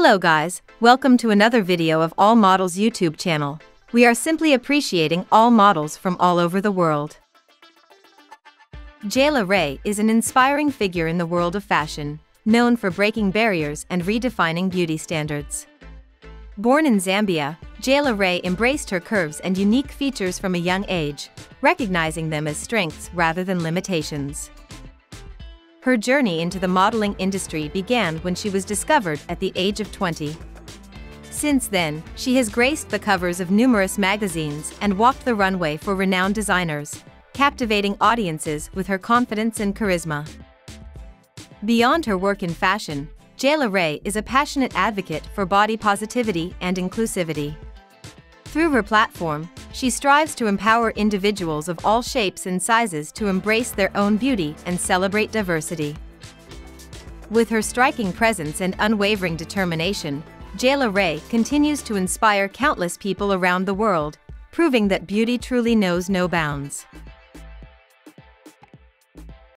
Hello guys, welcome to another video of All Models YouTube channel. We are simply appreciating all models from all over the world. Jayla Ray is an inspiring figure in the world of fashion, known for breaking barriers and redefining beauty standards. Born in Zambia, Jayla Ray embraced her curves and unique features from a young age, recognizing them as strengths rather than limitations. Her journey into the modeling industry began when she was discovered at the age of 20. Since then, she has graced the covers of numerous magazines and walked the runway for renowned designers, captivating audiences with her confidence and charisma. Beyond her work in fashion, Jayla Ray is a passionate advocate for body positivity and inclusivity. Through her platform, she strives to empower individuals of all shapes and sizes to embrace their own beauty and celebrate diversity. With her striking presence and unwavering determination, Jayla Ray continues to inspire countless people around the world, proving that beauty truly knows no bounds.